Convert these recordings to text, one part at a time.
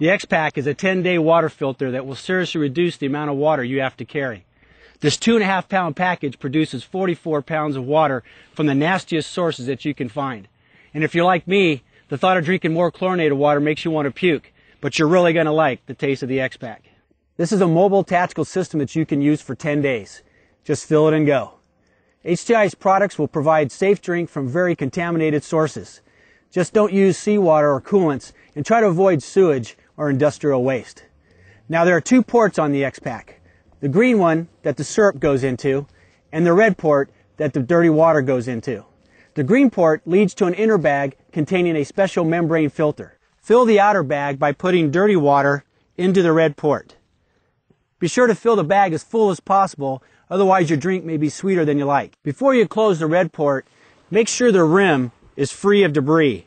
The X-Pack is a 10-day water filter that will seriously reduce the amount of water you have to carry. This two and a half pound package produces 44 pounds of water from the nastiest sources that you can find. And if you're like me, the thought of drinking more chlorinated water makes you want to puke, but you're really going to like the taste of the X-Pack. This is a mobile tactical system that you can use for 10 days. Just fill it and go. HTI's products will provide safe drink from very contaminated sources. Just don't use seawater or coolants and try to avoid sewage or industrial waste. Now there are two ports on the X-Pack. The green one that the syrup goes into and the red port that the dirty water goes into. The green port leads to an inner bag containing a special membrane filter. Fill the outer bag by putting dirty water into the red port. Be sure to fill the bag as full as possible, otherwise your drink may be sweeter than you like. Before you close the red port, make sure the rim is free of debris.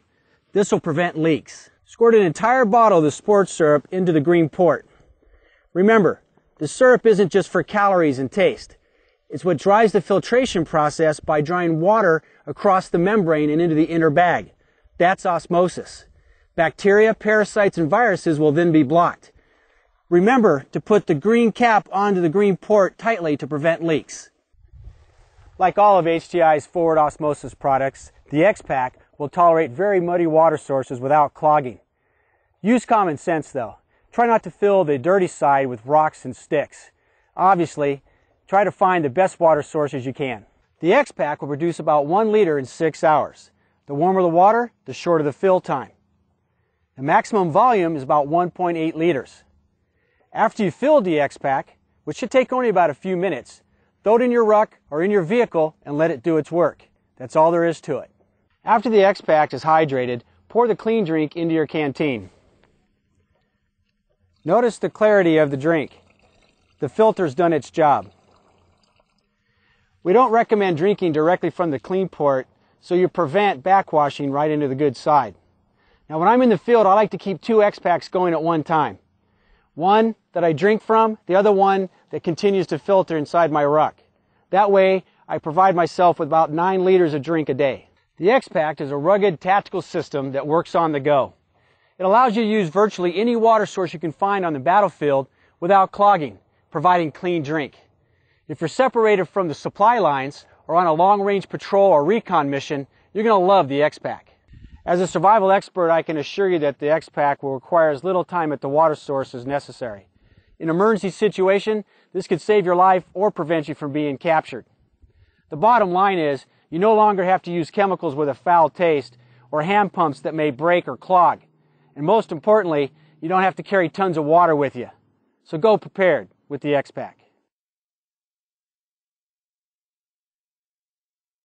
This will prevent leaks. Squirt an entire bottle of the sports syrup into the green port. Remember, the syrup isn't just for calories and taste. It's what drives the filtration process by drawing water across the membrane and into the inner bag. That's osmosis. Bacteria, parasites, and viruses will then be blocked. Remember to put the green cap onto the green port tightly to prevent leaks. Like all of HTI's forward osmosis products, the X-Pack will tolerate very muddy water sources without clogging. Use common sense though. Try not to fill the dirty side with rocks and sticks. Obviously, try to find the best water sources you can. The X-Pack will produce about one liter in six hours. The warmer the water, the shorter the fill time. The maximum volume is about 1.8 liters. After you've filled the X-Pack, which should take only about a few minutes, throw it in your ruck or in your vehicle and let it do its work. That's all there is to it. After the X-Pack is hydrated, pour the clean drink into your canteen. Notice the clarity of the drink. The filter's done its job. We don't recommend drinking directly from the clean port so you prevent backwashing right into the good side. Now when I'm in the field, I like to keep two X-Packs going at one time. One that I drink from, the other one that continues to filter inside my ruck. That way, I provide myself with about 9 liters of drink a day. The X-Pack is a rugged tactical system that works on the go. It allows you to use virtually any water source you can find on the battlefield without clogging, providing clean drink. If you're separated from the supply lines or on a long-range patrol or recon mission, you're going to love the X-Pack. As a survival expert, I can assure you that the X-Pack will require as little time at the water source as necessary. In an emergency situation, this could save your life or prevent you from being captured. The bottom line is, you no longer have to use chemicals with a foul taste or hand pumps that may break or clog. And most importantly, you don't have to carry tons of water with you. So go prepared with the X-Pack.